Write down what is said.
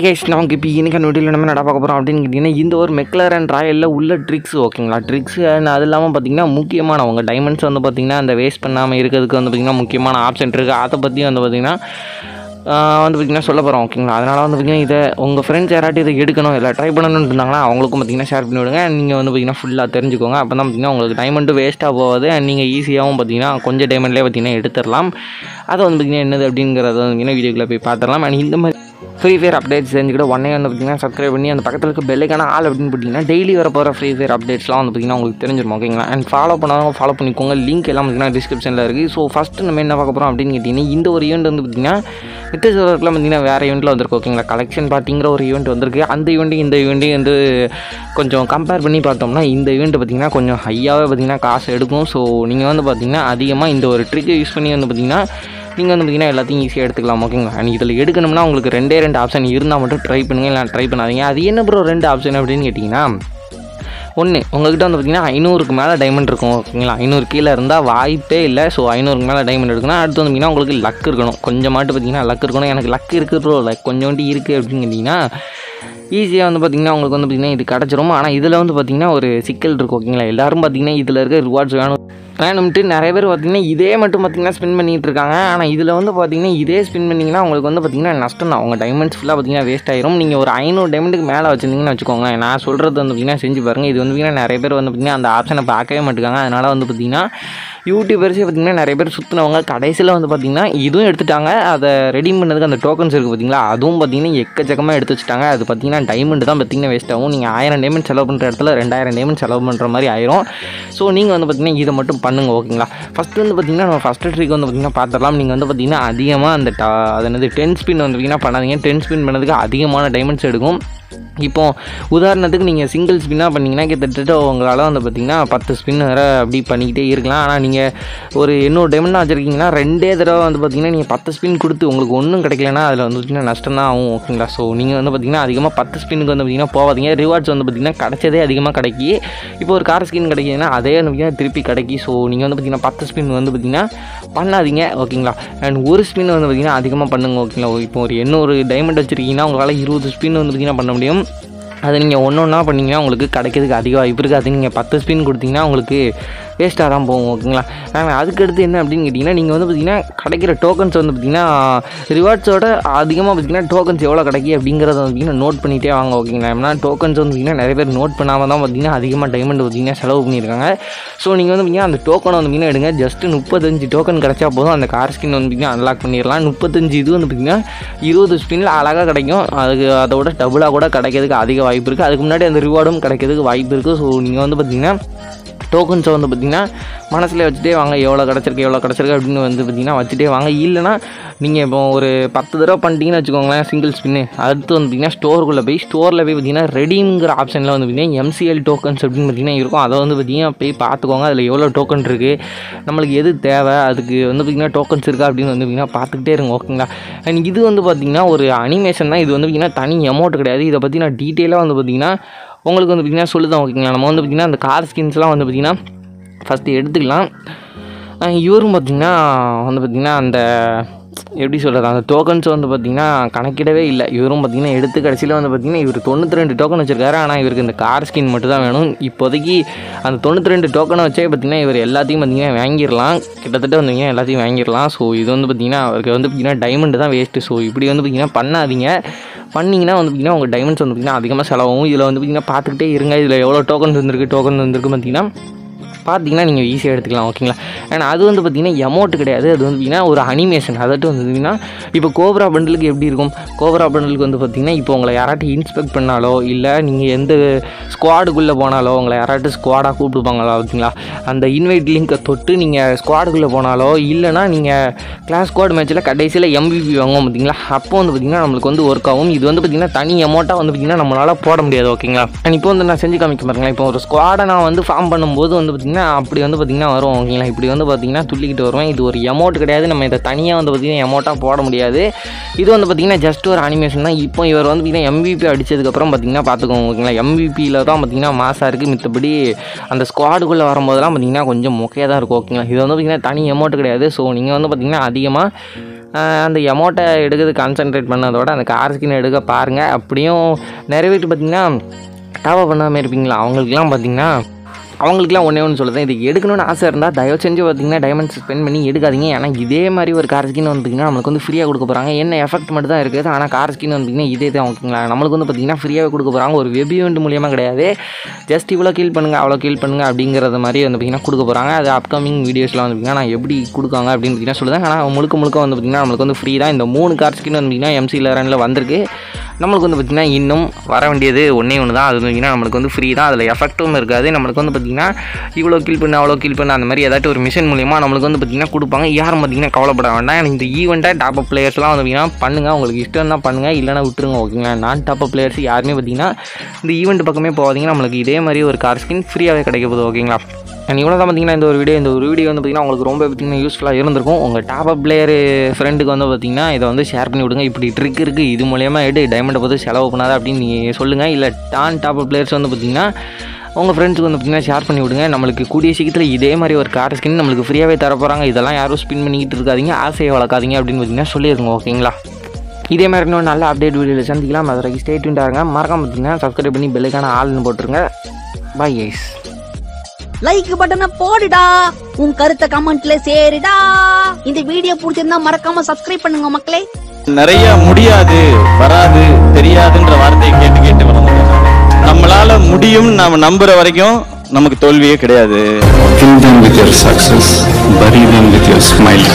Hi guys நமக்கு இப்போ இன்னைக்கு நொடியில் நம்ம நட பார்க்க போகிறோம் அப்படின்னு கேட்டிங்கன்னா இந்த ஒரு மெக்லர் அண்ட் ராயலில் உள்ள ட்ரிக்ஸ் ஓகேங்களா ட்ரிக்ஸ் அண்ட் அது இல்லாமல் பார்த்தீங்கன்னா முக்கியமான உங்கள் டைமண்ட்ஸ் வந்து பார்த்தீங்கன்னா அந்த வேஸ்ட் பண்ணாமல் இருக்கிறதுக்கு வந்து பார்த்திங்கன்னா முக்கியமான ஆப்ஷன் இருக்குது அதை பற்றி வந்து பார்த்திங்கன்னா வந்து பார்த்திங்கன்னா சொல்ல போகிறோம் ஓகேங்களா அதனால் வந்து பார்த்திங்கன்னா இதை உங்கள் ஃப்ரெண்ட்ஸ் யாராட்டி இதை எடுக்கணும் இல்லை ட்ரை பண்ணணும்னு இருந்தாங்கன்னா அவங்களுக்கும் பார்த்திங்கன்னா ஷேர் பண்ணி விடுங்க. நீங்கள் வந்து பார்த்திங்கன்னா ஃபுல்லாக தெரிஞ்சுக்கோங்க. அப்போ தான் பார்த்திங்கன்னா உங்களுக்கு டைமண்ட்டு வேஸ்ட்டாக போகாது. அண்ட் நீங்கள் ஈஸியாகவும் பார்த்திங்கன்னா கொஞ்சம் டைமண்ட்லேயே பார்த்திங்கன்னா எடுத்துடலாம். அதை வந்து பார்த்திங்கன்னா என்னது அப்படிங்கிறத வந்து பார்த்திங்கன்னா வீடியோக்குள்ளே போய் பார்த்துடலாம். அண்ட் இந்த மாதிரி ஃப்ரீ ஃபயர் அப்டேட்ஸ் தெரிஞ்சுக்கிட்ட உடனே வந்து பார்த்தீங்கன்னா சப்ஸ்கிரைப் பண்ணி அந்த பக்கத்தில் இருக்க பெல்லைக்கான ஆள் அப்படின்னு பார்த்தீங்கன்னா டெய்லி வர போகிற ஃப்ரீ ஃபயர் அப்டேட்ஸ்லாம் வந்து பார்த்தீங்கன்னா உங்களுக்கு தெரிஞ்சிடும் ஓகேங்களா அண்ட் ஃபாலோ பண்ணாதவங்க ஃபாலோ பண்ணிக்கோங்க. லிங்க் எல்லாம் பார்த்தீங்கன்னா டிஸ்கிரிப்ஷனில் இருக்குது ஸோ ஃபஸ்ட்டு நம்ம என்ன பார்க்க போகிறோம் அப்படின்னு கேட்டிங்கன்னா இந்த ஒரு ஈவெண்ட் வந்து பார்த்திங்கன்னா பார்த்தீங்கன்னா நித்தியசோதர்க்குலாம் பார்த்தீங்கன்னா வேறு ஈவெண்ட்டில் வந்திருக்கு ஓகேங்களா கலெக்ஷன் பார்ட்டிங்கிற ஒரு ஈவெண்ட் வந்திருக்கு. அந்த ஈவெண்ட்டையும் இந்த ஈவெண்ட்டையும் வந்து கொஞ்சம் கம்பேர் பண்ணி பார்த்தோம்னா இந்த ஈவெண்ட் பார்த்தீங்கன்னா கொஞ்சம் ஹையாகவே பார்த்தீங்கன்னா காசு எடுக்கும். ஸோ நீங்கள் வந்து பார்த்தீங்கன்னா அதிகமாக இந்த ஒரு ட்ரிக்கை யூஸ் பண்ணி வந்து பார்த்தீங்கன்னா நீங்கள் வந்து பார்த்தீங்கன்னா எல்லாத்தையும் ஈஸியாக எடுத்துக்கலாம் ஓகேங்களா அண்ட் இதில் எடுக்கணும்னா உங்களுக்கு ரெண்டே ரெண்டு ஆப்ஷன் இருந்தால் மட்டும் ட்ரை பண்ணுங்கள் இல்லை ட்ரை பண்ணாதீங்க. அது என்ன ப்ரோ ரெண்டு ஆப்ஷன் அப்படின்னு கேட்டிங்கன்னா ஒன்று உங்கள்கிட்ட வந்து பார்த்தீங்கன்னா ஐநூறுக்கு மேலே டைமண்ட் இருக்கும் ஓகேங்களா ஐநூறு கீழே இருந்தால் வாய்ப்பே இல்லை ஸோ ஐநூறுக்கு மேலே டைமண்ட் எடுக்கணும் அடுத்து வந்து பார்த்தீங்கன்னா உங்களுக்கு லக் இருக்கணும். கொஞ்சமாட்டு பார்த்தீங்கன்னா லக் இருக்கணும். எனக்கு லக் இருக்குது ப்ரோ லக் கொஞ்சோண்டி இருக்குது அப்படின்னு கேட்டிங்கன்னா ஈஸியாக வந்து பார்த்திங்கன்னா உங்களுக்கு வந்து பார்த்திங்கன்னா இது கிடச்சிரும். ஆனால் இதில் வந்து பார்த்திங்கன்னா ஒரு சிக்கல் இருக்கும் ஓகேங்களா எல்லோரும் பார்த்திங்கன்னா இதில் இருக்க ரிவார்ட்ஸ் வேணும். வேணும்ட்டு நிறைய பேர் பார்த்திங்கன்னா இதே மட்டும் பார்த்திங்கன்னா ஸ்பின் பண்ணிகிட்டு இருக்காங்க. ஆனால் இதில் வந்து பார்த்திங்கன்னா இதே ஸ்பின் பண்ணிங்கன்னா உங்களுக்கு வந்து பார்த்திங்கன்னா நஷ்டம் தான். உங்கள் டைமண்ட்ஸ் ஃபுல்லாக பார்த்திங்கன்னா வேஸ்ட் ஆயிரும். நீங்கள் ஒரு ஐநூறு டைமண்டுக்கு மேலே வச்சுருந்தீங்கன்னு வச்சுக்கோங்க. நான் சொல்கிறது வந்து பார்த்திங்கன்னா செஞ்சு பாருங்கள் இது வந்து பார்த்திங்கன்னா நிறைய பேர் வந்து பார்த்திங்கன்னா அந்த ஆப்ஷனை பார்க்கவே மாட்டுக்காங்க. அதனால் வந்து பார்த்திங்கன்னா யூடியூபர்ஸே பார்த்திங்கன்னா நிறைய பேர் சுற்றினவங்க கடைசியில் வந்து பார்த்திங்கன்னா இதுவும் எடுத்துட்டாங்க. அதை ரெடீம் பண்ணதுக்கு அந்த டோக்கன்ஸ் இருக்குது பார்த்திங்களா? அதுவும் பார்த்திங்கன்னா எக்கச்சக்கமாக எடுத்து வச்சுட்டாங்க. அது பார்த்திங்கன்னா டைமண்ட் தான் பார்த்திங்கன்னா வேஸ்ட் ஆகும். நீங்கள் ஆயிரம் டைமண்ட் செலவு பண்ணுற இடத்துல ரெண்டாயிரம் டைமண்ட் செலவு பண்ணுற மாதிரி ஆயிரும். ஸோ நீங்கள் வந்து பார்த்திங்கன்னா இதை மட்டும் பண்ணுங்கள் ஓகேங்களா ஃபஸ்ட்டு வந்து பார்த்திங்கன்னா நம்ம ஃபஸ்ட்டு ட்ரிக் வந்து பார்த்திங்கன்னா பார்த்துடலாம். நீங்கள் வந்து பார்த்திங்கன்னா அதிகமாக அந்த டா அது என்னது டென் ஸ்பின் வந்து பார்த்திங்கன்னா பண்ணாதீங்க. டென் ஸ்பின் பண்ணதுக்கு அதிகமான டைமண்ட்ஸ் எடுக்கும். இப்போ உதாரணத்துக்கு நீங்கள் சிங்கிள் ஸ்பின்னாக பண்ணிங்கன்னா கிட்டத்தட்ட உங்களால் வந்து பார்த்திங்கன்னா பத்து ஸ்பின் வர அப்படி பண்ணிக்கிட்டே இருக்கலாம் ஆனால் நீங்கள் ஒரு இன்னொரு டைமண்ட் வச்சுருக்கீங்கன்னா ரெண்டே தடவை வந்து பார்த்திங்கன்னா நீங்கள் பத்து ஸ்பின் கொடுத்து உங்களுக்கு ஒன்றும் கிடைக்கலனா அதில் வந்து பார்த்திங்கன்னா நஷ்டம் தான் ஆகும் ஓகேங்களா ஸோ நீங்கள் வந்து பார்த்திங்கன்னா அதிகமாக பத்து ஸ்பின்னுக்கு வந்து பார்த்திங்கன்னா போகாதீங்க ரிவார்ட்ஸ் வந்து பார்த்திங்கன்னா கிடைச்சதே அதிகமாக கிடைக்கி இப்போ ஒரு கார் ஸ்கின் கிடைக்கிதுன்னா அதே வந்து பார்த்திங்கன்னா திருப்பி கிடைக்கி ஸோ நீங்கள் வந்து பார்த்திங்கன்னா பத்து ஸ்பின் வந்து பார்த்திங்கன்னா பண்ணாதீங்க ஓகேங்களா அண்ட் ஒரு ஸ்பின் வந்து பார்த்திங்கன்னா அதிகமாக பண்ணுங்க ஓகேங்களா இப்போ ஒரு எண்ணூறு டைமண்ட் வச்சுருக்கீங்கன்னா உங்களால் இருபது ஸ்பின் வந்து பார்த்திங்கன்னா பண்ண முடியும். அதை நீங்கள் ஒன்று ஒன்றா பண்ணிங்கன்னா உங்களுக்கு கிடைக்கிறதுக்கு அதிக வாய்ப்பு இருக்குது அது நீங்கள் பத்து ஸ்பின் கொடுத்தீங்கன்னா உங்களுக்கு வேஸ்ட்டாக தான் போகும் ஓகேங்களா அதுக்கடுத்து என்ன அப்படின்னு கேட்டிங்கன்னா நீங்கள் வந்து பார்த்திங்கன்னா கிடைக்கிற டோக்கன்ஸ் வந்து பார்த்திங்கன்னா ரிவார்ட்ஸோட அதிகமாக பார்த்திங்கன்னா டோக்கன்ஸ் எவ்வளோ கிடைக்கி அப்படிங்கிறத வந்து பார்த்திங்கன்னா நோட் பண்ணிகிட்டே வாங்க ஓகேங்களா ஏன்னா டோக்கன்ஸ் வந்து பார்த்திங்கன்னா நிறைய பேர் நோட் பண்ணாமல் தான் பார்த்திங்கன்னா அதிகமாக டைமண்ட் பார்த்திங்கன்னா செலவு பண்ணியிருக்காங்க. ஸோ நீங்கள் வந்து பார்த்திங்கன்னா அந்த டோக்கனை வந்து பார்த்திங்கன்னா எடுங்க. ஜஸ்ட்டு முப்பத்தஞ்சு டோக்கன் கிடச்சா போதும். அந்த கார் ஸ்கின் வந்து பார்த்திங்கன்னா அன்லாக் பண்ணிடலாம். முப்பத்தஞ்சு இது வந்து பார்த்திங்கன்னா இருபது ஸ்பின்னில் அழகாக கிடைக்கும். அதுக்கு அதோட டபுளாக கூட கிடைக்கிறதுக்கு அதிக வாய்ப்பு இருக்குது அதுக்கு முன்னாடி அந்த ரிவார்டும் கிடைக்கிறதுக்கு வாய்ப்பு இருக்குது ஸோ நீங்கள் வந்து பார்த்திங்கன்னா டோக்கன்ஸை வந்து பார்த்திங்கன்னா மனசில் வச்சுட்டே வாங்க எவ்வளோ கிடச்சிருக்கு எவ்வளோ கிடச்சிருக்கு அப்படின்னு வந்து பார்த்திங்கன்னா வச்சுட்டே வாங்க. இல்லைனா நீங்கள் இப்போ ஒரு பத்து தடவை பண்ணிட்டீங்கன்னு வச்சுக்கோங்களேன் சிங்கிள் ஸ்பின்னு அடுத்து வந்து பார்த்திங்கன்னா ஸ்டோருக்குள்ளே போய் ஸ்டோரில் போய் பார்த்திங்கன்னா ரெடீம்ங்கிற ஆப்ஷனில் வந்து பார்த்திங்கன்னா எம்சிஎல் டோக்கன்ஸ் அப்படின்னு பார்த்திங்கன்னா இருக்கும். அதை வந்து பார்த்திங்கன்னா போய் பார்த்துக்கோங்க. அதில் எவ்வளோ டோக்கன் இருக்குது நம்மளுக்கு எது தேவை அதுக்கு வந்து பார்த்திங்கன்னா டோக்கன்ஸ் இருக்கா அப்படின்னு வந்து பார்த்திங்கன்னா பார்த்துக்கிட்டே இருங்க ஓகேங்களா அண்ட் இது வந்து பார்த்திங்கன்னா ஒரு அனிமேஷன் தான். இது வந்து பார்த்திங்கன்னா தனி அமௌண்ட் கிடையாது. இதை பற்றி நான் டீட்டெயிலாக வந்து பார்த்திங்கன்னா உங்களுக்கு வந்து பார்த்திங்கன்னா சொல்லுதான் ஓகேங்களா? நம்ம வந்து பார்த்திங்கன்னா அந்த கார் ஸ்கின்ஸ்லாம் வந்து பார்த்திங்கன்னா ஃபஸ்ட்டு எடுத்துக்கலாம். இவரும் பார்த்திங்கன்னா வந்து பார்த்திங்கன்னா அந்த எப்படி சொல்கிறது அந்த டோக்கன்ஸ் வந்து பார்த்திங்கன்னா கணக்கிடவே இல்லை. இவரும் பார்த்திங்கன்னா எடுத்து கடைசியில் வந்து பார்த்திங்கன்னா இவர் தொண்ணூற்றி ரெண்டு டோக்கன் வச்சுருக்காரு. ஆனால் இவருக்கு இந்த கார் ஸ்கின் மட்டும் தான் வேணும். இப்போதைக்கு அந்த தொண்ணூற்றி ரெண்டு டோக்கனை வச்சே பார்த்திங்கன்னா இவர் எல்லாத்தையும் பார்த்திங்கன்னா வாங்கிடலாம். கிட்டத்தட்ட வந்தீங்க எல்லாத்தையும் வாங்கிடலாம். ஸோ இது வந்து பார்த்திங்கன்னா அவருக்கு வந்து பார்த்திங்கன்னா டைமண்ட் தான் வேஸ்ட்டு ஸோ இப்படி வந்து பார்த்திங்கன்னா பண்ணாதீங்க. பண்ணிங்கன்னா வந்து பார்த்திங்கன்னா உங்கள் டைமண்ட்ஸ் வந்து பார்த்திங்கன்னா அதிகமாக செலவாகும். இதில் வந்து பார்த்திங்கன்னா பார்த்துக்கிட்டே இருங்க. இதில் எவ்வளோ டோக்கன்ஸ் வந்திருக்கு டோக்கன் வந்திருக்கு பார்த்திங்கன்னா பார்த்தீங்கன்னா நீங்கள் ஈஸியாக எடுத்துக்கலாம் ஓகேங்களா ஏன்னா அது வந்து பார்த்திங்கன்னா எமௌண்ட் கிடையாது. அது வந்து பார்த்திங்கன்னா ஒரு அனிமேஷன் அதாட்டு வந்து பார்த்திங்கன்னா இப்போ கோப்ரா பண்டலுக்கு எப்படி இருக்கும்? கோப்ரா பண்டலுக்கு வந்து பார்த்திங்கன்னா இப்போ உங்களை யாராட்டும் இன்ஸ்பெக்ட் பண்ணாலோ இல்லை நீங்கள் எந்த ஸ்குவாடுக்குள்ளே போனாலோ உங்களை யாராட்டும் ஸ்குவாடாக கூப்பிட்டுப்பாங்களோ ஓகேங்களா அந்த இன்வைட் லிங்க்கை தொட்டு நீங்கள் ஸ்குவாடுக்குள்ளே போனாலோ இல்லைனா நீங்கள் கிளாஸ் ஸ்குவாட் மேட்ச்சில் கடைசியில் எம்பிபி வாங்குவோம் பார்த்தீங்களா அப்போ வந்து பார்த்திங்கன்னா நம்மளுக்கு வந்து ஒர்க் ஆகும். இது வந்து பார்த்திங்கன்னா தனி அமௌண்ட்டாக வந்து பார்த்திங்கன்னா நம்மளால் போட முடியாது ஓகேங்களா இப்போ வந்து நான் செஞ்சு காமிக்க பாருங்களேன். இப்போ ஒரு ஸ்குவாடை நான் வந்து ஃபார்ம் பண்ணும்போது வந்து பார்த்திங்கன்னா அப்படி வந்து பார்த்திங்கன்னா வரும் ஓகேங்களா இப்படி வந்து பார்த்திங்கன்னா துள்ளிக்கிட்டு வருவேன். இது ஒரு எமௌண்ட் கிடையாது. நம்ம இதை தனியாக வந்து பார்த்திங்கன்னா எமௌண்ட்டாக போட முடியாது. இது வந்து பார்த்திங்கன்னா ஜஸ்ட் ஒரு அனிமேஷன் தான். இப்போ இவர் வந்து பார்த்திங்கன்னா எம்பிபி அடித்ததுக்கப்புறம் பார்த்திங்கன்னா பார்த்துக்கோங்க ஓகேங்களா எம்பிபியில் தான் பார்த்திங்கன்னா மாசாக இருக்குது மித்தபடி அந்த ஸ்குவாடுக்குள்ளே வரும்போதெல்லாம் பார்த்திங்கன்னா கொஞ்சம் மொக்கையாக தான் இருக்கும் ஓகேங்களா இது வந்து பார்த்திங்கன்னா தனி எமௌண்ட் கிடையாது. ஸோ நீங்கள் வந்து பார்த்திங்கன்னா அதிகமாக அந்த எமௌண்ட்டை எடுக்கிறது கான்சென்ட்ரேட் பண்ணதோட அந்த கார் ஸ்கின் எடுக்க பாருங்கள் அப்படியும் நிறைய பேர் பார்த்தீங்கன்னா டாவா பண்ணாமல் இருப்பீங்களா? அவங்களுக்குலாம் பார்த்திங்கன்னா அவங்களுக்குலாம் ஒன்றே ஒன்று சொல்லுறேன் இது எடுக்கணும்னு ஆசை இருந்தால் தயவு செஞ்சு பார்த்தீங்கன்னா டைமண்ட்ஸ் ஸ்பெண்ட் பண்ணி எடுக்காதீங்க. ஏன்னா இதே மாதிரி ஒரு கார் ஸ்கின் வந்துட்டிங்கன்னா பார்த்தீங்கன்னா நம்மளுக்கு வந்து ஃப்ரீயாக கொடுக்க போகிறாங்க என்ன எஃபெக்ட் மட்டும் தான் இருக்குது. ஆனால் கார் ஸ்கின் வந்துட்டிங்கன்னா இதே தான் ஓகேங்களா? நம்மளுக்கு வந்து பார்த்தீங்கன்னா ஃப்ரீயாகவே கொடுக்க போகிறாங்க ஒரு வெப் இவெண்ட் மூலியமாக கிடையாது. ஜஸ்ட் இவ்வளோ கீழ் பண்ணுங்கள் அவ்வளோ கீழ் பண்ணுங்கள் அப்படிங்கிறது மாதிரி வந்து பார்த்தீங்கன்னா கொடுக்க போகிறாங்க அது அப்கமிங் வீடியோஸில் வந்து பார்த்தீங்கன்னா நான் எப்படி கொடுக்காங்க அப்படின்னு பார்த்தீங்கன்னா சொல்லுவேன் ஆனால் முழுக்க முழுக்க வந்து பார்த்தீங்கன்னா நம்மளுக்கு வந்து ஃப்ரீ தான். இந்த மூணு கார் ஸ்கின் வந்து பார்த்திங்கன்னா எம்சி லெவனில் வந்திருக்கு. நம்மளுக்கு வந்து பார்த்திங்கன்னா இன்னும் வர வேண்டியது ஒன்றே ஒன்று தான் அது பார்த்திங்கன்னா நம்மளுக்கு வந்து ஃப்ரீ தான். அதில் எஃபெக்ட்டும் இருக்காது. நம்மளுக்கு வந்து பார்த்திங்கன்னா இவ்வளோ கீழ் பண்ணு அவ்வளோ கீழ் பண்ணு அந்த மாதிரி ஏதாச்சும் ஒரு மிஷின் மூலிமா நம்மளுக்கு வந்து பார்த்திங்கன்னா கொடுப்பாங்க. யாரும் பார்த்திங்கன்னா கவலைப்பட வேண்டாம். இந்த ஈவெண்ட்டை டாப் அப் பிளேயர்ஸ்லாம் வந்து பார்த்திங்கன்னா பண்ணுங்கள் உங்களுக்கு இஷ்டம் தான் பண்ணுங்கள் இல்லைனா விட்டுருங்க ஓகேங்களா நான் டாப் அப் பிளேயர்ஸ் யாருமே பார்த்திங்கன்னா இந்த ஈவெண்ட் பக்கமே போகாதீங்க. நம்மளுக்கு இதே மாதிரி ஒரு கார் ஸ்கின் ஃப்ரீயாகவே கிடைக்க போகுது ஓகேங்களா அண்ட் இவ்வளோ தான் பார்த்தீங்கன்னா இந்த ஒரு வீடியோ இந்த ஒரு வீடியோ வந்து பார்த்தீங்கன்னா உங்களுக்கு ரொம்ப பார்த்தீங்கன்னா யூஸ்ஃபுல்லாக இருந்திருக்கும். உங்கள் டாப் அப் பிளேயர் ஃப்ரெண்டுக்கு வந்து பார்த்தீங்கன்னா இதை வந்து ஷேர் பண்ணி விடுங்க. இப்படி ட்ரிக் இருக்குது இது மூலியமாக எடு. டைமண்டை பார்த்து செலவு பண்ணாத அப்படின்னு நீங்கள் சொல்லுங்கள் இல்லை டான் டாப் அப் பிளேயர்ஸ் வந்து பார்த்தீங்கன்னா உங்கள் ஃப்ரெண்ட்ஸுக்கு வந்து பார்த்தீங்கன்னா ஷேர் பண்ணி விடுங்க. நம்மளுக்கு கூடிய சீக்கிரத்தில் இதே மாதிரி ஒரு கார் ஸ்கின் நம்மளுக்கு ஃப்ரீயாகவே தர போகிறாங்க இதெல்லாம் யாரும் ஸ்பின் பண்ணிக்கிட்டு இருக்காதிங்க. ஆசையை வளர்க்காதீங்க அப்படின்னு பார்த்தீங்கன்னா சொல்லிடுங்க ஓகேங்களா இதே மாதிரி இன்னும் நல்ல அப்டேட் வீடியோவில் சந்திக்கலாம். அது வரைக்கும் ஸ்டேட் இருங்க. மறக்காம பார்த்தீங்கன்னா சப்ஸ்கிரைப் பண்ணி பெல்லுக்கான ஆள்னு போட்டுருங்க. பை ஐஸ் லைக் பட்டனை போடுடா உன் கருத்தை கமெண்ட்ல சேருடா இந்த வீடியோ பிடிச்சிருந்தா மறக்காம சப்ஸ்கிரைப் பண்ணுங்க மக்களே நிறைய முடியாது வராது தெரியாதுன்ற வார்த்தையை கேட்டு கேட்டு வளர்ந்துட்டேன் நானு. நம்மளால முடியும் நாம நம்புற வரைக்கும் நமக்கு தோல்வியே கிடையாது Fill them with your success, bury them with your smile.